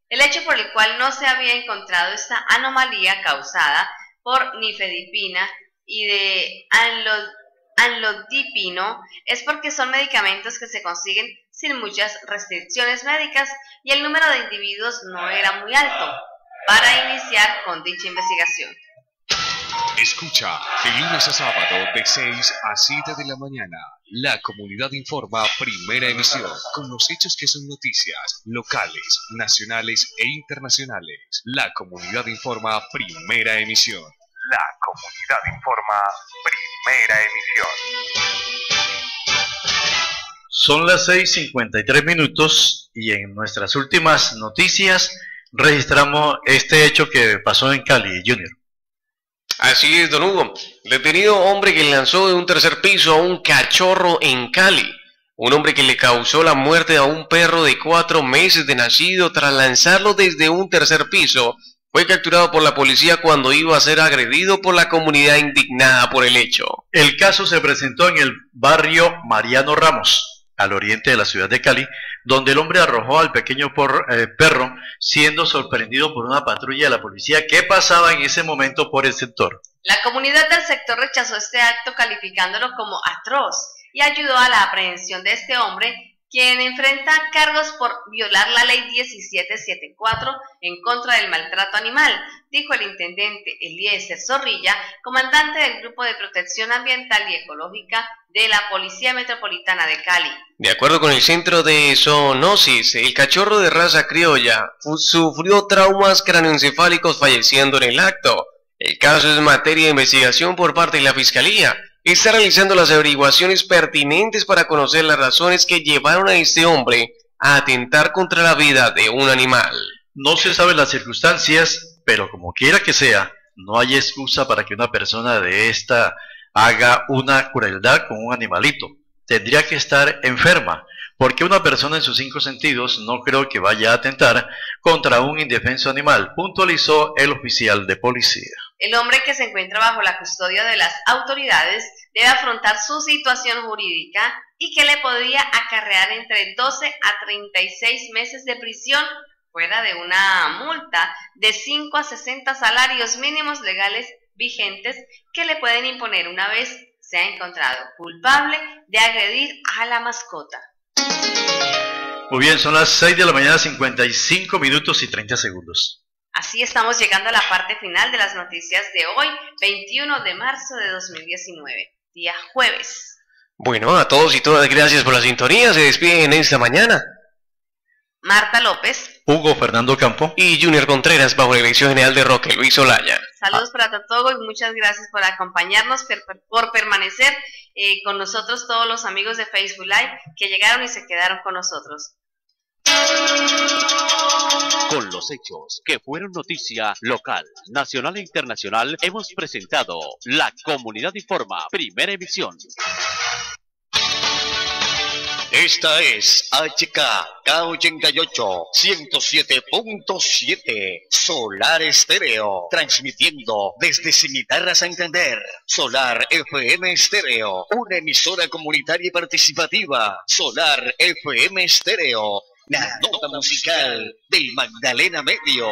el hecho por el cual no se había encontrado esta anomalía causada por nifedipina y de anlodipino es porque son medicamentos que se consiguen sin muchas restricciones médicas y el número de individuos no era muy alto para iniciar con dicha investigación. Escucha de lunes a sábado de 6 a 7 de la mañana. La comunidad informa primera emisión con los hechos que son noticias locales, nacionales e internacionales. La comunidad informa primera emisión. La comunidad informa primera emisión. Son las 6.53 minutos y en nuestras últimas noticias registramos este hecho que pasó en Cali, Junior. Así es, don Hugo. Detenido hombre que lanzó de un tercer piso a un cachorro en Cali. Un hombre que le causó la muerte a un perro de cuatro meses de nacido tras lanzarlo desde un tercer piso. Fue capturado por la policía cuando iba a ser agredido por la comunidad indignada por el hecho. El caso se presentó en el barrio Mariano Ramos al oriente de la ciudad de Cali, donde el hombre arrojó al pequeño eh, perro, siendo sorprendido por una patrulla de la policía que pasaba en ese momento por el sector. La comunidad del sector rechazó este acto calificándolo como atroz y ayudó a la aprehensión de este hombre quien enfrenta cargos por violar la ley 1774 en contra del maltrato animal, dijo el intendente Eliezer Zorrilla, comandante del Grupo de Protección Ambiental y Ecológica de la Policía Metropolitana de Cali. De acuerdo con el Centro de Zoonosis, el cachorro de raza criolla sufrió traumas craneoencefálicos falleciendo en el acto. El caso es materia de investigación por parte de la Fiscalía está realizando las averiguaciones pertinentes para conocer las razones que llevaron a este hombre a atentar contra la vida de un animal. No se saben las circunstancias, pero como quiera que sea, no hay excusa para que una persona de esta haga una crueldad con un animalito. Tendría que estar enferma, porque una persona en sus cinco sentidos no creo que vaya a atentar contra un indefenso animal, puntualizó el oficial de policía. El hombre que se encuentra bajo la custodia de las autoridades debe afrontar su situación jurídica y que le podría acarrear entre 12 a 36 meses de prisión fuera de una multa de 5 a 60 salarios mínimos legales vigentes que le pueden imponer una vez se ha encontrado culpable de agredir a la mascota. Muy bien, son las 6 de la mañana, 55 minutos y 30 segundos. Así estamos llegando a la parte final de las noticias de hoy, 21 de marzo de 2019, día jueves. Bueno, a todos y todas gracias por la sintonía. Se despiden esta mañana. Marta López, Hugo Fernando Campo y Junior Contreras bajo la dirección general de Roque Luis Olaya. Saludos para todos y muchas gracias por acompañarnos, por permanecer eh, con nosotros todos los amigos de Facebook Live que llegaron y se quedaron con nosotros. Con los hechos que fueron noticia local, nacional e internacional, hemos presentado La Comunidad Informa, primera emisión. Esta es HK K88 107.7 Solar Estéreo, transmitiendo desde Cimitarra Santander. Solar FM Estéreo, una emisora comunitaria y participativa. Solar FM Estéreo, la nota musical del Magdalena Medio.